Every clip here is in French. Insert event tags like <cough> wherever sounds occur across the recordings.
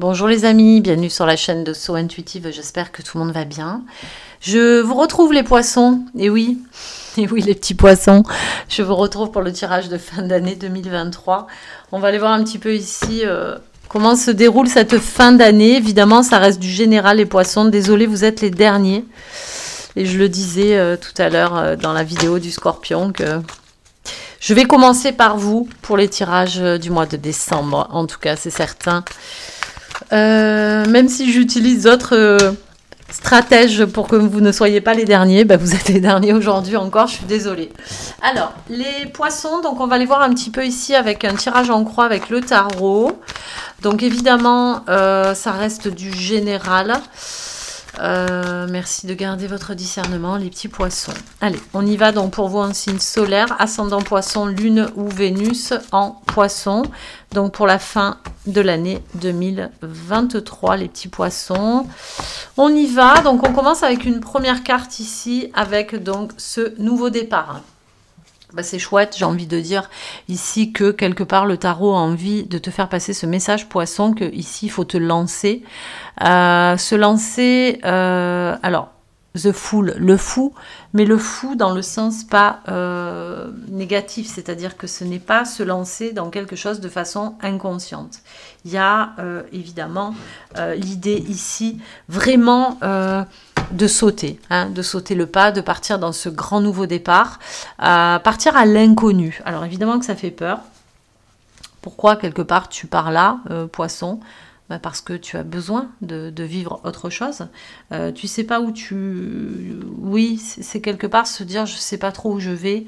Bonjour les amis, bienvenue sur la chaîne de So Intuitive, j'espère que tout le monde va bien. Je vous retrouve les poissons, et oui, <laughs> et oui les petits poissons, je vous retrouve pour le tirage de fin d'année 2023. On va aller voir un petit peu ici euh, comment se déroule cette fin d'année. Évidemment, ça reste du général les poissons, désolé, vous êtes les derniers. Et je le disais euh, tout à l'heure euh, dans la vidéo du scorpion que je vais commencer par vous pour les tirages du mois de décembre, en tout cas c'est certain. Euh, même si j'utilise d'autres euh, stratèges pour que vous ne soyez pas les derniers, bah, vous êtes les derniers aujourd'hui encore, je suis désolée. Alors, les poissons, donc on va les voir un petit peu ici avec un tirage en croix avec le tarot. Donc évidemment, euh, ça reste du général. Euh, merci de garder votre discernement, les petits poissons. Allez, on y va donc pour vous en signe solaire, ascendant poisson, lune ou Vénus en poisson. Donc pour la fin de l'année 2023, les petits poissons. On y va, donc on commence avec une première carte ici, avec donc ce nouveau départ. Bah, c'est chouette, j'ai envie de dire ici que quelque part le tarot a envie de te faire passer ce message poisson que ici il faut te lancer. Euh, se lancer, euh, alors The Fool, le fou, mais le fou dans le sens pas euh, négatif, c'est-à-dire que ce n'est pas se lancer dans quelque chose de façon inconsciente. Il y a évidemment l'idée ici vraiment de sauter, hein, de sauter le pas, de partir dans ce grand nouveau départ, partir à l'inconnu. Alors évidemment que ça fait peur. Pourquoi quelque part tu pars là, euh, poisson? Bah, Parce que tu as besoin de, vivre autre chose. Euh, tu sais pas où tu... Oui, c'est quelque part se dire je sais pas trop où je vais.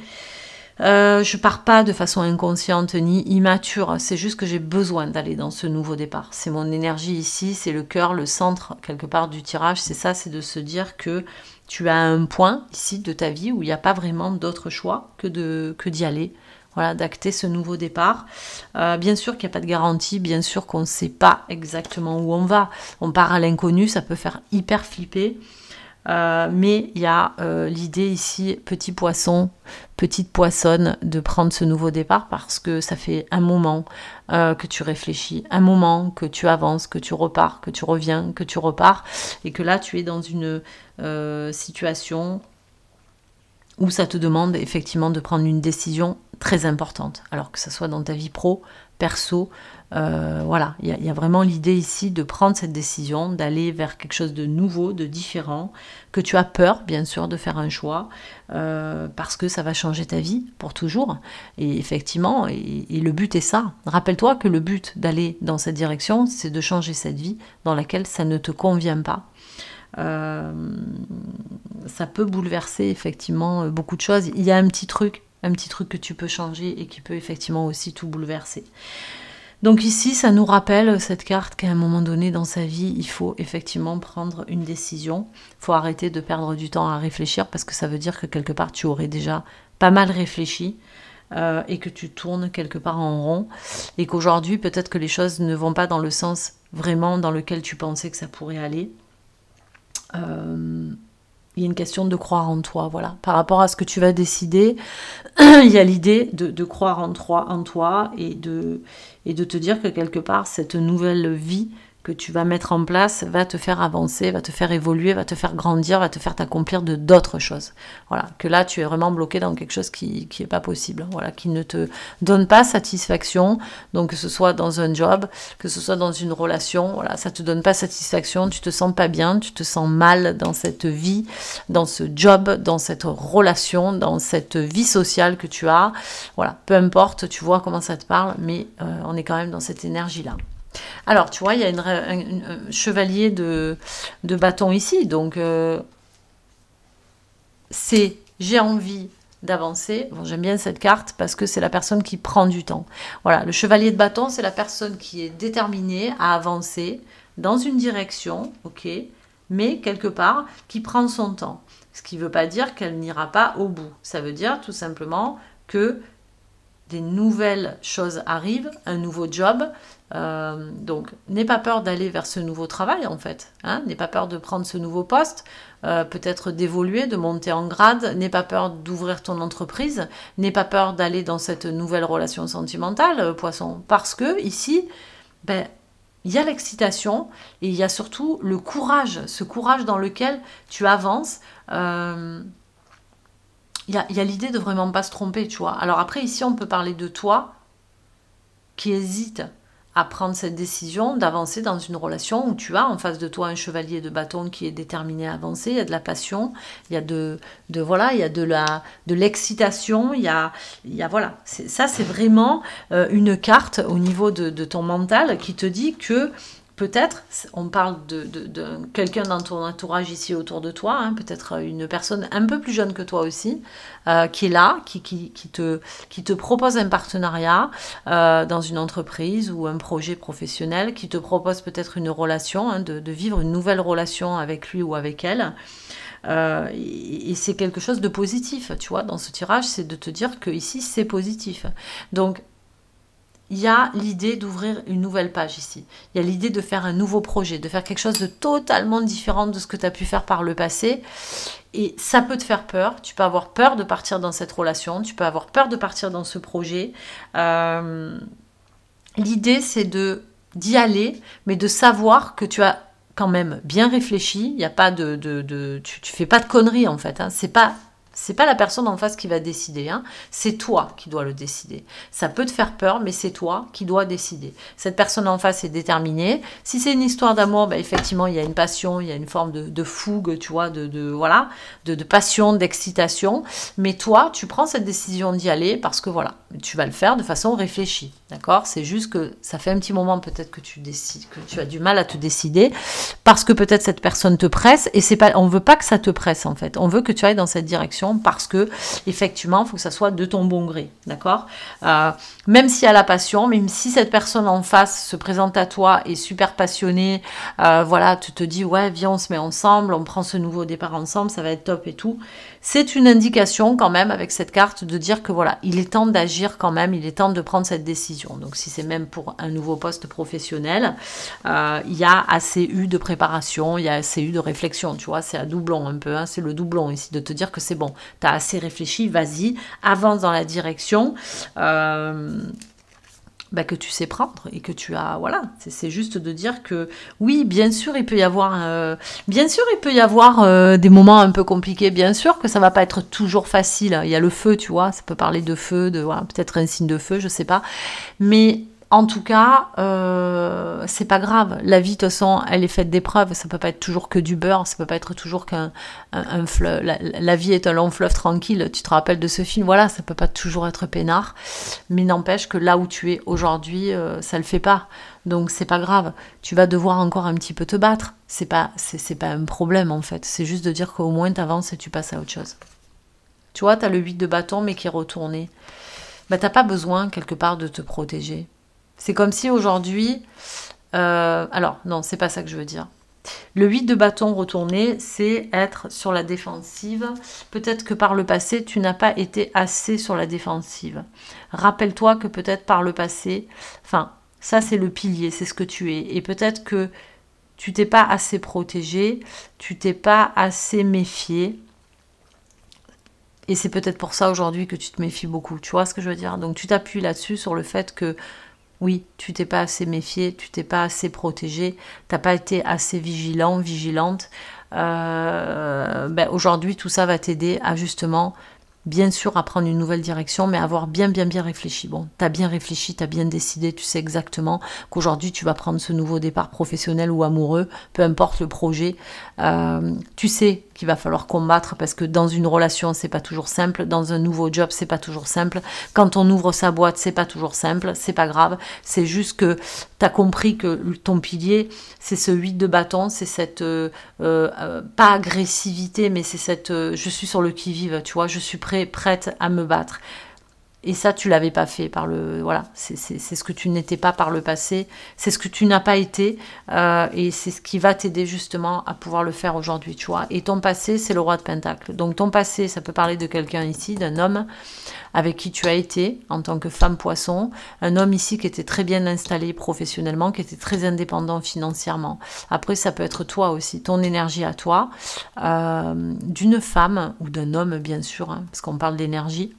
Euh, je pars pas de façon inconsciente ni immature, c'est juste que j'ai besoin d'aller dans ce nouveau départ. C'est mon énergie ici, c'est le cœur, le centre quelque part du tirage, c'est ça, c'est de se dire que tu as un point ici de ta vie où il n'y a pas vraiment d'autre choix que d'y aller. Voilà, d'acter ce nouveau départ. Euh, bien sûr qu'il n'y a pas de garantie, bien sûr qu'on ne sait pas exactement où on va. On part à l'inconnu, ça peut faire hyper flipper. Euh, mais il y a euh, l'idée ici, petit poisson, petite poissonne, de prendre ce nouveau départ parce que ça fait un moment que tu réfléchis, un moment que tu avances, que tu repars, que tu reviens, que tu repars, et que là tu es dans une situation où ça te demande effectivement de prendre une décision très importante, alors que ce soit dans ta vie pro, perso, euh, voilà, il y, a vraiment l'idée ici de prendre cette décision, d'aller vers quelque chose de nouveau, de différent, que tu as peur, bien sûr, de faire un choix, euh, parce que ça va changer ta vie pour toujours. Et effectivement, et, le but est ça. Rappelle-toi que le but d'aller dans cette direction, c'est de changer cette vie dans laquelle ça ne te convient pas. Euh, ça peut bouleverser effectivement beaucoup de choses. Il y a un petit truc, un petit truc que tu peux changer et qui peut effectivement aussi tout bouleverser. Donc ici, ça nous rappelle cette carte qu'à un moment donné dans sa vie, il faut effectivement prendre une décision. Il faut arrêter de perdre du temps à réfléchir parce que ça veut dire que quelque part, tu aurais déjà pas mal réfléchi. Euh, et que tu tournes quelque part en rond et qu'aujourd'hui peut-être que les choses ne vont pas dans le sens vraiment dans lequel tu pensais que ça pourrait aller. Euh, il y a une question de croire en toi, voilà. Par rapport à ce que tu vas décider, <clears throat> il y a l'idée de, croire en toi, en toi et de, et de te dire que quelque part, cette nouvelle vie que tu vas mettre en place va te faire avancer, va te faire évoluer, va te faire grandir, va te faire t'accomplir de d'autres choses. Voilà, que là tu es vraiment bloqué dans quelque chose qui qui est pas possible, voilà, qui ne te donne pas satisfaction. Donc que ce soit dans un job, que ce soit dans une relation, voilà, ça te donne pas satisfaction, tu te sens pas bien, tu te sens mal dans cette vie, dans ce job, dans cette relation, dans cette vie sociale que tu as. Voilà, peu importe, tu vois comment ça te parle, mais euh, on est quand même dans cette énergie là. Alors, tu vois, il y a un chevalier de, bâton ici. Donc, euh, c'est j'ai envie d'avancer. J'aime bien cette carte parce que c'est la personne qui prend du temps. Voilà, le chevalier de bâton, c'est la personne qui est déterminée à avancer dans une direction, ok, mais quelque part qui prend son temps. Ce qui ne veut pas dire qu'elle n'ira pas au bout. Ça veut dire tout simplement que des nouvelles choses arrivent, un nouveau job, euh, donc, n'aie pas peur d'aller vers ce nouveau travail, en fait. Hein n'aie pas peur de prendre ce nouveau poste, euh, peut-être d'évoluer, de monter en grade. N'aie pas peur d'ouvrir ton entreprise. N'aie pas peur d'aller dans cette nouvelle relation sentimentale, euh, poisson. Parce que ici, ben, il y a l'excitation et il y a surtout le courage, ce courage dans lequel tu avances. Il y a, a l'idée de vraiment pas se tromper, tu vois. Alors après, ici, on peut parler de toi qui hésite à prendre cette décision d'avancer dans une relation où tu as en face de toi un chevalier de bâton qui est déterminé à avancer, il y a de la passion, il y a de, de voilà, il y a de la de l'excitation, il y a, il y a voilà, ça c'est vraiment euh, une carte au niveau de, de, ton mental qui te dit que peut-être, on parle de, quelqu'un dans ton entourage ici autour de toi, hein, peut-être une personne un peu plus jeune que toi aussi, euh, qui est là, qui, te, propose un partenariat euh, dans une entreprise ou un projet professionnel, qui te propose peut-être une relation, hein, de, vivre une nouvelle relation avec lui ou avec elle. Euh, et, c'est quelque chose de positif, tu vois, dans ce tirage, c'est de te dire que ici c'est positif. Donc il y a l'idée d'ouvrir une nouvelle page ici. Il y a l'idée de faire un nouveau projet, de faire quelque chose de totalement différent de ce que tu as pu faire par le passé. Et ça peut te faire peur. Tu peux avoir peur de partir dans cette relation. Tu peux avoir peur de partir dans ce projet. Euh, l'idée, c'est d'y aller, mais de savoir que tu as quand même bien réfléchi. Il n'y a pas de, de, tu, tu, fais pas de conneries en fait. Hein. C'est pas c'est pas la personne en face qui va décider, hein. c'est toi qui dois le décider. Ça peut te faire peur, mais c'est toi qui dois décider. Cette personne en face est déterminée. Si c'est une histoire d'amour, bah, effectivement, il y a une passion, il y a une forme de, fougue, tu vois, de, voilà, de, de passion, d'excitation. Mais toi, tu prends cette décision d'y aller parce que voilà, tu vas le faire de façon réfléchie. D'accord? C'est juste que ça fait un petit moment peut-être que tu décides, que tu as du mal à te décider parce que peut-être cette personne te presse et c'est pas, on veut pas que ça te presse en fait. On veut que tu ailles dans cette direction parce que effectivement, il faut que ça soit de ton bon gré. D'accord? Euh, Même s'il y a la passion, même si cette personne en face se présente à toi et super passionnée, euh, voilà, tu te dis ouais, viens, on se met ensemble, on prend ce nouveau départ ensemble, ça va être top et tout c'est une indication quand même avec cette carte de dire que voilà, il est temps d'agir quand même, il est temps de prendre cette décision. Donc si c'est même pour un nouveau poste professionnel, euh, il y a assez eu de préparation, il y a assez eu de réflexion, tu vois, c'est à doublon un peu, hein, c'est le doublon ici, de te dire que c'est bon, tu as assez réfléchi, vas-y, avance dans la direction. Euh, bah, que tu sais prendre et que tu as voilà c'est juste de dire que oui bien sûr il peut y avoir euh, bien sûr il peut y avoir euh, des moments un peu compliqués bien sûr que ça va pas être toujours facile. Il y a le feu tu vois ça peut parler de feu de voilà, peut-être un signe de feu je sais pas. Mais en tout cas, euh, c'est pas grave. La vie, de toute façon, elle est faite d'épreuves. Ça peut pas être toujours que du beurre. Ça peut pas être toujours qu'un un, fleuve. La, vie est un long fleuve tranquille. Tu te rappelles de ce film? Voilà, ça peut pas toujours être peinard. Mais n'empêche que là où tu es aujourd'hui, euh, ça le fait pas. Donc c'est pas grave. Tu vas devoir encore un petit peu te battre. C'est pas, c'est pas un problème en fait. C'est juste de dire qu'au moins tu avances et tu passes à autre chose. Tu vois, tu as le 8 de bâton mais qui est retourné. Bah, t'as pas besoin quelque part de te protéger. C'est comme si aujourd'hui... Euh, alors, non, c'est pas ça que je veux dire. Le 8 de bâton retourné, c'est être sur la défensive. Peut-être que par le passé, tu n'as pas été assez sur la défensive. Rappelle-toi que peut-être par le passé, enfin, ça c'est le pilier, c'est ce que tu es. Et peut-être que tu t'es pas assez protégé, tu t'es pas assez méfié. Et c'est peut-être pour ça aujourd'hui que tu te méfies beaucoup. Tu vois ce que je veux dire? Donc tu t'appuies là-dessus sur le fait que oui, tu t'es pas assez méfié, tu t'es pas assez protégé, t'as pas été assez vigilant, vigilante. Euh, ben aujourd'hui, tout ça va t'aider à justement bien sûr à prendre une nouvelle direction, mais avoir bien, bien, bien réfléchi. Bon, tu as bien réfléchi, tu as bien décidé, tu sais exactement qu'aujourd'hui tu vas prendre ce nouveau départ professionnel ou amoureux, peu importe le projet. Euh, tu sais qu'il va falloir combattre parce que dans une relation, c'est pas toujours simple. Dans un nouveau job, c'est pas toujours simple. Quand on ouvre sa boîte, c'est pas toujours simple. C'est pas grave. C'est juste que tu as compris que ton pilier, c'est ce 8 de bâton, c'est cette, euh, euh, pas agressivité, mais c'est cette, je suis sur le qui-vive, tu vois, je suis prêt, prête à me battre. Et ça, tu l'avais pas fait par le. Voilà, c'est ce que tu n'étais pas par le passé, c'est ce que tu n'as pas été, euh, et c'est ce qui va t'aider justement à pouvoir le faire aujourd'hui, tu vois. Et ton passé, c'est le roi de Pentacle. Donc ton passé, ça peut parler de quelqu'un ici, d'un homme avec qui tu as été en tant que femme poisson, un homme ici qui était très bien installé professionnellement, qui était très indépendant financièrement. Après, ça peut être toi aussi, ton énergie à toi, euh, d'une femme ou d'un homme bien sûr, hein, parce qu'on parle d'énergie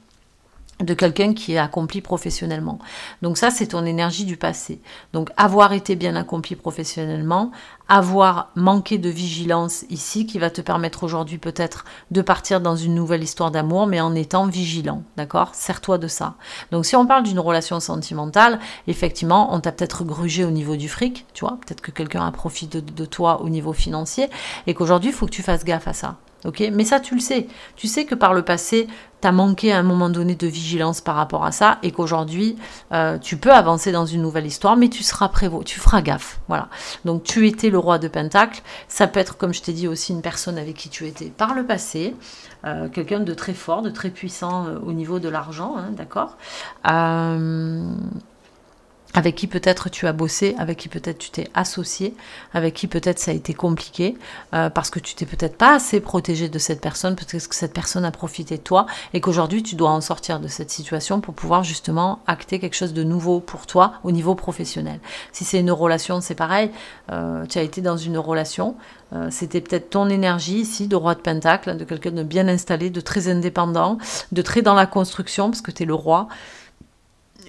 de quelqu'un qui est accompli professionnellement. Donc ça, c'est ton énergie du passé. Donc avoir été bien accompli professionnellement, avoir manqué de vigilance ici, qui va te permettre aujourd'hui peut-être de partir dans une nouvelle histoire d'amour, mais en étant vigilant, d'accord? Sers-toi de ça. Donc si on parle d'une relation sentimentale, effectivement, on t'a peut-être grugé au niveau du fric, tu vois, peut-être que quelqu'un a profité de, de toi au niveau financier, et qu'aujourd'hui, il faut que tu fasses gaffe à ça. Mais ça, tu le sais. Tu sais que par le passé, tu as manqué à un moment donné de vigilance par rapport à ça et qu'aujourd'hui, euh, tu peux avancer dans une nouvelle histoire, mais tu seras prévôt, tu feras gaffe. Voilà. Donc, tu étais le roi de Pentacle. Ça peut être, comme je t'ai dit, aussi une personne avec qui tu étais par le passé. Euh, quelqu'un de très fort, de très puissant euh, au niveau de l'argent, hein, d'accord avec qui peut-être tu as bossé, avec qui peut-être tu t'es associé, avec qui peut-être ça a été compliqué, euh, parce que tu t'es peut-être pas assez protégé de cette personne, peut-être que cette personne a profité de toi, et qu'aujourd'hui tu dois en sortir de cette situation pour pouvoir justement acter quelque chose de nouveau pour toi au niveau professionnel. Si c'est une relation, c'est pareil, euh, tu as été dans une relation, euh, c'était peut-être ton énergie ici de roi de Pentacle, de quelqu'un de bien installé, de très indépendant, de très dans la construction, parce que tu es le roi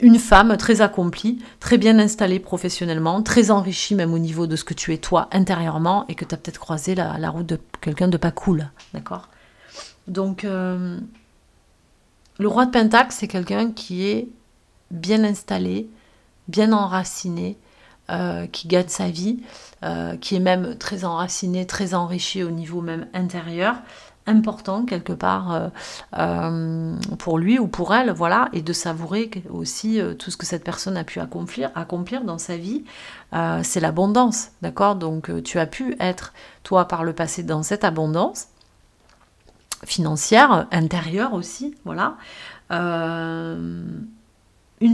une femme très accomplie, très bien installée professionnellement, très enrichie même au niveau de ce que tu es toi intérieurement et que tu as peut-être croisé la, route de quelqu'un de pas cool. D'accord? Donc, euh, le roi de Pentacle, c'est quelqu'un qui est bien installé, bien enraciné, euh, qui gagne sa vie, euh, qui est même très enraciné, très enrichi au niveau même intérieur, important quelque part euh, euh, pour lui ou pour elle, voilà, et de savourer aussi euh, tout ce que cette personne a pu accomplir, accomplir dans sa vie. c'est l'abondance, d'accord? Donc tu as pu être, toi, par le passé, dans cette abondance financière, intérieure aussi, voilà. une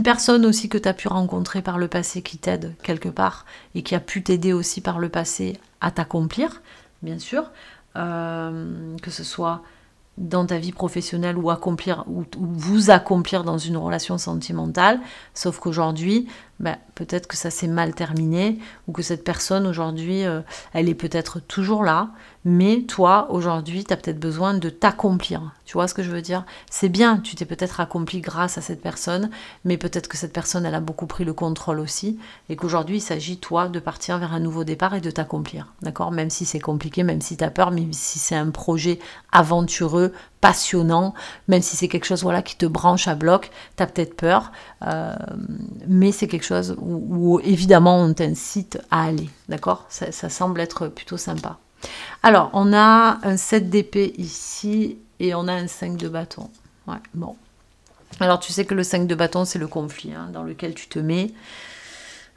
personne aussi que tu as pu rencontrer par le passé qui t'aide quelque part et qui a pu t'aider aussi par le passé à t'accomplir, bien sûr. Euh, que ce soit dans ta vie professionnelle ou accomplir ou, vous accomplir dans une relation sentimentale, sauf qu'aujourd'hui, ben, peut-être que ça s'est mal terminé ou que cette personne aujourd'hui, euh, elle est peut-être toujours là, mais toi, aujourd'hui, tu as peut-être besoin de t'accomplir. Tu vois ce que je veux dire? C'est bien, tu t'es peut-être accompli grâce à cette personne, mais peut-être que cette personne, elle a beaucoup pris le contrôle aussi, et qu'aujourd'hui, il s'agit, toi, de partir vers un nouveau départ et de t'accomplir. D'accord? Même si c'est compliqué, même si tu as peur, même si c'est un projet aventureux, passionnant, même si c'est quelque chose voilà, qui te branche à bloc, tu as peut-être peur, euh, mais c'est quelque chose où, évidemment on t'incite à aller, d'accord? Ça, semble être plutôt sympa. Alors, on a un 7 d'épée ici et on a un 5 de bâton. Ouais, bon. Alors, tu sais que le 5 de bâton, c'est le conflit hein, dans lequel tu te mets.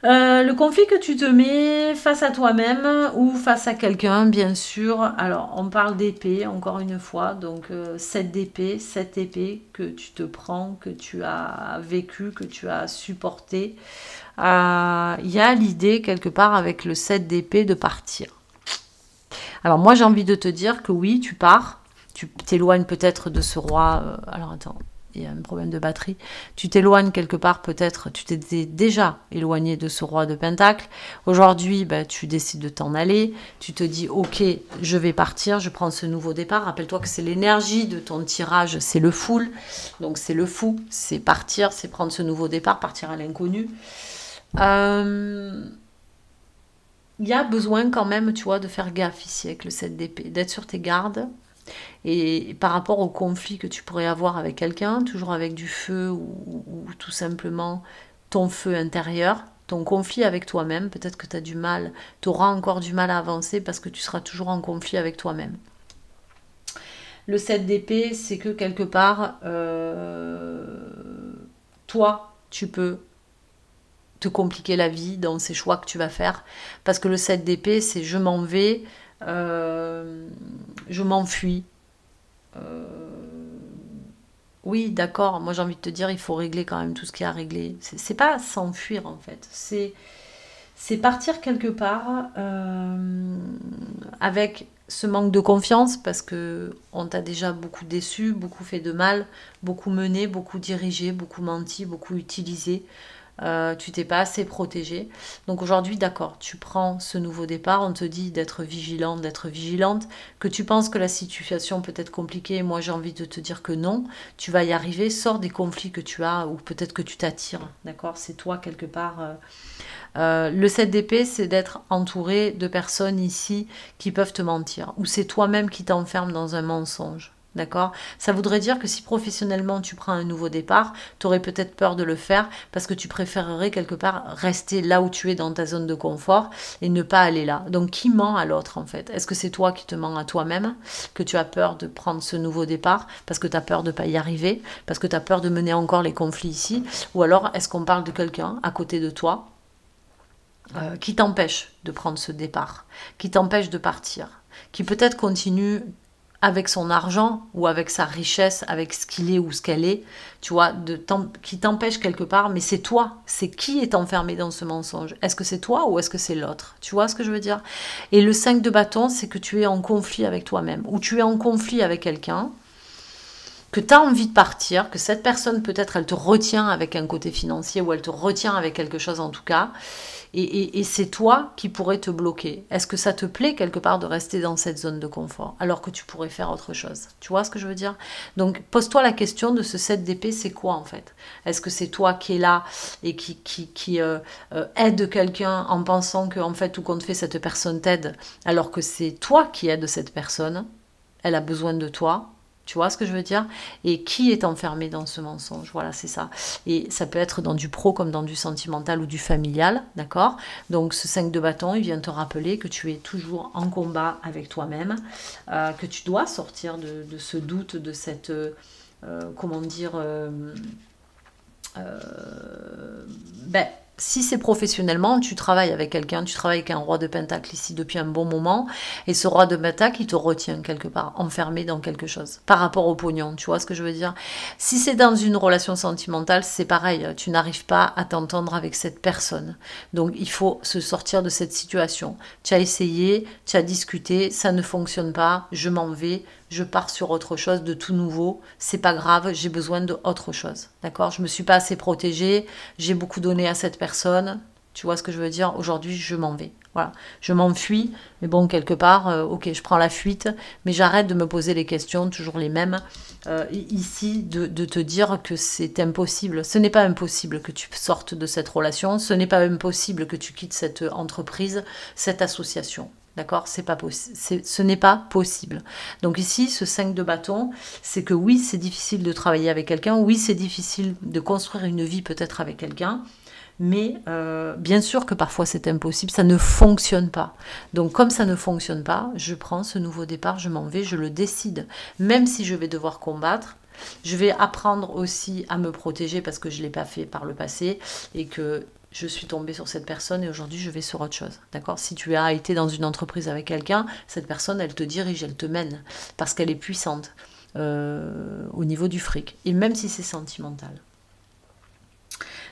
Euh, le conflit que tu te mets face à toi-même ou face à quelqu'un, bien sûr. Alors, on parle d'épée, encore une fois. Donc, euh, cette épée, cette épée que tu te prends, que tu as vécu, que tu as supporté. Euh, il y a l'idée, quelque part, avec le 7 d'épée, de partir. Alors, moi, j'ai envie de te dire que oui, tu pars. Tu t'éloignes peut-être de ce roi. alors, attends il y a un problème de batterie, tu t'éloignes quelque part peut-être, tu t'étais déjà éloigné de ce roi de Pentacle. Aujourd'hui, bah, tu décides de t'en aller, tu te dis ok, je vais partir, je prends ce nouveau départ. Rappelle-toi que c'est l'énergie de ton tirage, c'est le full, donc c'est le fou, c'est partir, c'est prendre ce nouveau départ, partir à l'inconnu. Euh, il y a besoin quand même, tu vois, de faire gaffe ici avec le 7 d'épée, d'être sur tes gardes, et par rapport au conflit que tu pourrais avoir avec quelqu'un, toujours avec du feu ou, tout simplement ton feu intérieur, ton conflit avec toi-même, peut-être que tu as du mal, tu auras encore du mal à avancer parce que tu seras toujours en conflit avec toi-même. Le 7 d'épée, c'est que quelque part, euh, toi, tu peux te compliquer la vie dans ces choix que tu vas faire. Parce que le 7 d'épée, c'est je m'en vais, euh, je m'enfuis. Euh, oui, d'accord, moi j'ai envie de te dire, il faut régler quand même tout ce qui a à régler. C'est pas s'enfuir en fait, c'est c'est partir quelque part euh, avec ce manque de confiance parce que on t'a déjà beaucoup déçu, beaucoup fait de mal, beaucoup mené, beaucoup dirigé, beaucoup menti, beaucoup utilisé. Euh, tu t'es pas assez protégé. Donc aujourd'hui, d'accord, tu prends ce nouveau départ, on te dit d'être vigilante, d'être vigilante, que tu penses que la situation peut être compliquée, moi j'ai envie de te dire que non, tu vas y arriver, sors des conflits que tu as ou peut-être que tu t'attires, d'accord? C'est toi quelque part. Euh, euh, le 7 d'épée, c'est d'être entouré de personnes ici qui peuvent te mentir, ou c'est toi-même qui t'enferme dans un mensonge. D'accord? Ça voudrait dire que si professionnellement tu prends un nouveau départ, tu aurais peut-être peur de le faire parce que tu préférerais quelque part rester là où tu es dans ta zone de confort et ne pas aller là. Donc qui ment à l'autre en fait? Est-ce que c'est toi qui te mens à toi-même Que tu as peur de prendre ce nouveau départ parce que tu as peur de ne pas y arriver Parce que tu as peur de mener encore les conflits ici? Ou alors est-ce qu'on parle de quelqu'un à côté de toi euh, qui t'empêche de prendre ce départ, qui t'empêche de partir, qui peut-être continue avec son argent ou avec sa richesse, avec ce qu'il est ou ce qu'elle est, tu vois, qui t'empêche quelque part, mais c'est toi, c'est qui est enfermé dans ce mensonge? Est-ce que c'est toi ou est-ce que c'est l'autre? Tu vois ce que je veux dire? Et le 5 de bâton, c'est que tu es en conflit avec toi-même, ou tu es en conflit avec quelqu'un, que tu as envie de partir, que cette personne peut-être elle te retient avec un côté financier ou elle te retient avec quelque chose en tout cas, et, c'est toi qui pourrais te bloquer. Est-ce que ça te plaît quelque part de rester dans cette zone de confort alors que tu pourrais faire autre chose? Tu vois ce que je veux dire? Donc pose-toi la question de ce 7 d'épée, c'est quoi en fait? Est-ce que c'est toi qui es là et qui, qui, euh, euh, aide quelqu'un en pensant que en fait tout compte fait cette personne t'aide alors que c'est toi qui aide cette personne? Elle a besoin de toi tu vois ce que je veux dire? Et qui est enfermé dans ce mensonge? Voilà, c'est ça. Et ça peut être dans du pro comme dans du sentimental ou du familial, d'accord? Donc ce 5 de bâton, il vient te rappeler que tu es toujours en combat avec toi-même, euh, que tu dois sortir de, ce doute, de cette... Euh, comment dire... Euh, ben, si c'est professionnellement, tu travailles avec quelqu'un, tu travailles avec un roi de pentacle ici depuis un bon moment, et ce roi de pentacle, il te retient quelque part, enfermé dans quelque chose, par rapport au pognon, tu vois ce que je veux dire? Si c'est dans une relation sentimentale, c'est pareil, tu n'arrives pas à t'entendre avec cette personne. Donc il faut se sortir de cette situation. Tu as essayé, tu as discuté, ça ne fonctionne pas, je m'en vais, je pars sur autre chose de tout nouveau, c'est pas grave, j'ai besoin de autre chose. D'accord? Je me suis pas assez protégée, j'ai beaucoup donné à cette personne. Tu vois ce que je veux dire? Aujourd'hui, je m'en vais. Voilà, je m'enfuis, mais bon, quelque part, euh, ok, je prends la fuite, mais j'arrête de me poser les questions, toujours les mêmes, euh, ici, de, de, te dire que c'est impossible. Ce n'est pas impossible que tu sortes de cette relation, ce n'est pas impossible que tu quittes cette entreprise, cette association. D'accord? Ce n'est pas possible. Donc ici, ce 5 de bâton, c'est que oui, c'est difficile de travailler avec quelqu'un, oui, c'est difficile de construire une vie peut-être avec quelqu'un, mais euh, bien sûr que parfois c'est impossible, ça ne fonctionne pas. Donc comme ça ne fonctionne pas, je prends ce nouveau départ, je m'en vais, je le décide. Même si je vais devoir combattre, je vais apprendre aussi à me protéger parce que je ne l'ai pas fait par le passé et que je suis tombée sur cette personne et aujourd'hui je vais sur autre chose. D'accord? Si tu as été dans une entreprise avec quelqu'un, cette personne, elle te dirige, elle te mène parce qu'elle est puissante euh, au niveau du fric. Et même si c'est sentimental.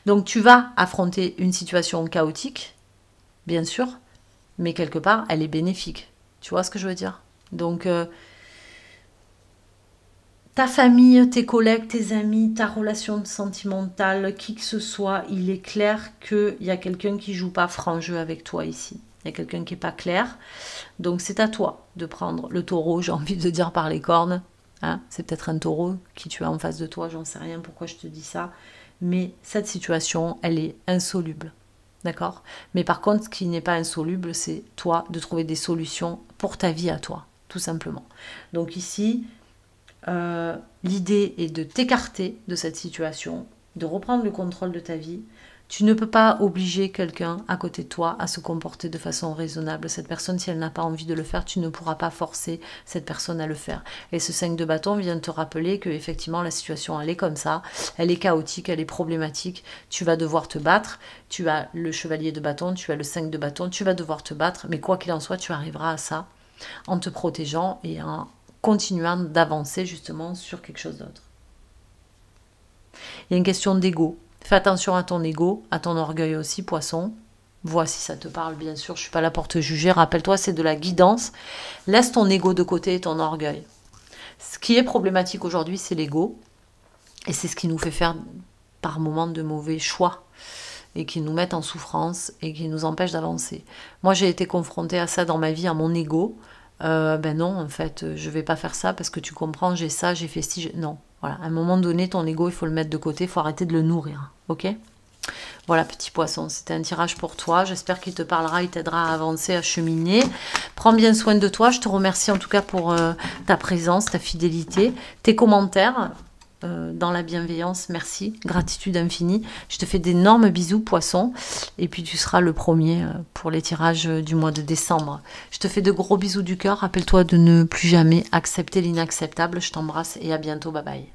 Donc tu vas affronter une situation chaotique, bien sûr, mais quelque part, elle est bénéfique. Tu vois ce que je veux dire? Donc, euh, ta famille, tes collègues, tes amis, ta relation sentimentale, qui que ce soit, il est clair qu'il y a quelqu'un qui joue pas franc jeu avec toi ici. Il y a quelqu'un qui n'est pas clair. Donc c'est à toi de prendre le taureau, j'ai envie de dire par les cornes. Hein. c'est peut-être un taureau qui tu as en face de toi, j'en sais rien pourquoi je te dis ça. Mais cette situation, elle est insoluble. D'accord? Mais par contre, ce qui n'est pas insoluble, c'est toi de trouver des solutions pour ta vie à toi, tout simplement. Donc ici, euh, l'idée est de t'écarter de cette situation, de reprendre le contrôle de ta vie. Tu ne peux pas obliger quelqu'un à côté de toi à se comporter de façon raisonnable. Cette personne, si elle n'a pas envie de le faire, tu ne pourras pas forcer cette personne à le faire. Et ce 5 de bâton vient te rappeler que effectivement la situation elle est comme ça, elle est chaotique, elle est problématique. Tu vas devoir te battre. Tu as le chevalier de bâton, tu as le 5 de bâton, tu vas devoir te battre. Mais quoi qu'il en soit, tu arriveras à ça en te protégeant et en continuant d'avancer justement sur quelque chose d'autre. Il y a une question d'ego. Fais attention à ton ego, à ton orgueil aussi, poisson. Vois si ça te parle, bien sûr. Je suis pas là pour te juger. Rappelle-toi, c'est de la guidance. Laisse ton ego de côté et ton orgueil. Ce qui est problématique aujourd'hui, c'est l'ego. Et c'est ce qui nous fait faire par moments de mauvais choix. et qui nous mettent en souffrance et qui nous empêchent d'avancer. Moi, j'ai été confrontée à ça dans ma vie, à mon ego. Euh, ben non, en fait, je vais pas faire ça parce que tu comprends, j'ai ça, j'ai fait ci. Non, voilà. À un moment donné, ton ego, il faut le mettre de côté, il faut arrêter de le nourrir. Ok? Voilà, petit poisson, c'était un tirage pour toi. J'espère qu'il te parlera, il t'aidera à avancer, à cheminer. Prends bien soin de toi. Je te remercie en tout cas pour euh, ta présence, ta fidélité, tes commentaires. Euh, dans la bienveillance. Merci, gratitude infinie. Je te fais d'énormes bisous, poisson. Et puis tu seras le premier euh, pour les tirages du mois de décembre. Je te fais de gros bisous du cœur. Rappelle-toi de ne plus jamais accepter l'inacceptable. Je t'embrasse et à bientôt. Bye bye.